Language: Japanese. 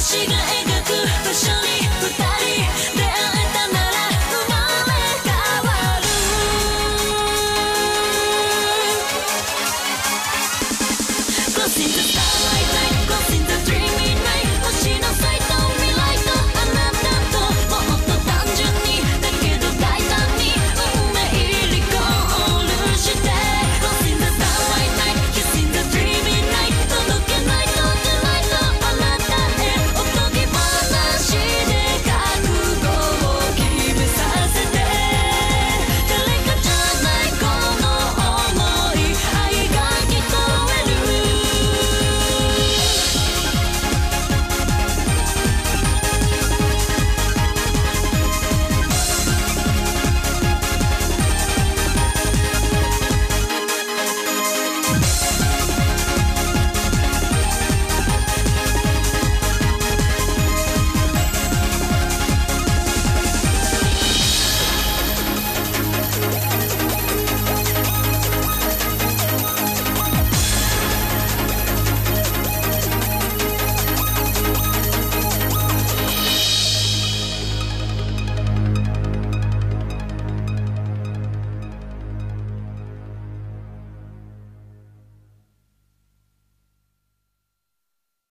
星が